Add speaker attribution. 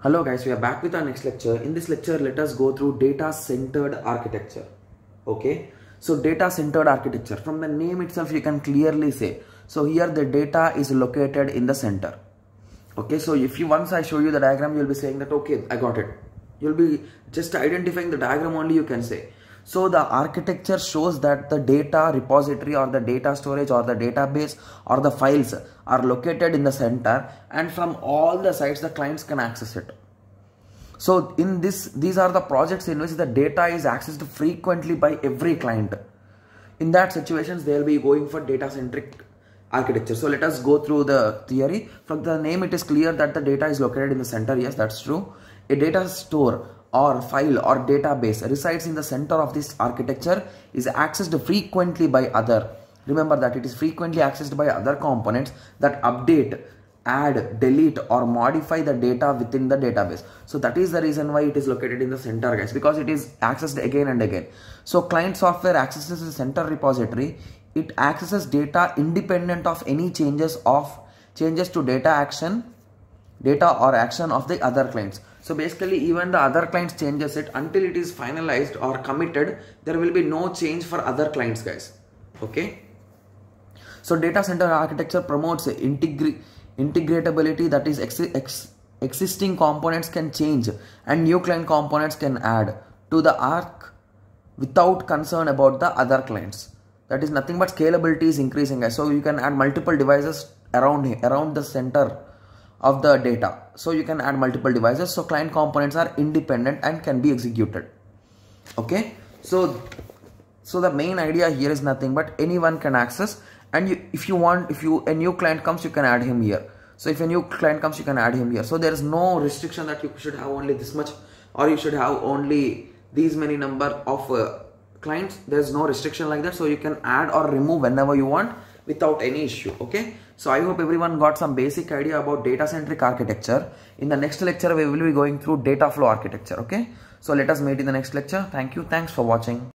Speaker 1: Hello guys, we are back with our next lecture. In this lecture, let us go through data centered architecture. Okay, so data centered architecture from the name itself, you can clearly say. So here the data is located in the center. Okay, so if you once I show you the diagram, you'll be saying that okay, I got it. You'll be just identifying the diagram only, you can say. So the architecture shows that the data repository or the data storage or the database or the files are located in the center and from all the sites the clients can access it. So in this, these are the projects in which the data is accessed frequently by every client. In that situations, they'll be going for data centric architecture. So let us go through the theory. From the name, it is clear that the data is located in the center. Yes, that's true. A data store or file or database resides in the center of this architecture is accessed frequently by other. Remember that it is frequently accessed by other components that update, add, delete or modify the data within the database. So that is the reason why it is located in the center guys because it is accessed again and again. So client software accesses the center repository. It accesses data independent of any changes of changes to data action, data or action of the other clients. So basically even the other clients changes it until it is finalized or committed, there will be no change for other clients guys. Okay. So data center architecture promotes integri integratability that is ex ex existing components can change and new client components can add to the arc without concern about the other clients. That is nothing but scalability is increasing guys. So you can add multiple devices around around the center of the data. So you can add multiple devices. So client components are independent and can be executed. Okay. So, so the main idea here is nothing but anyone can access and you, if you want, if you, a new client comes, you can add him here. So if a new client comes, you can add him here. So there is no restriction that you should have only this much or you should have only these many number of uh, clients. There's no restriction like that. So you can add or remove whenever you want without any issue. Okay. So I hope everyone got some basic idea about data centric architecture. In the next lecture, we will be going through data flow architecture. Okay. So let us meet in the next lecture. Thank you. Thanks for watching.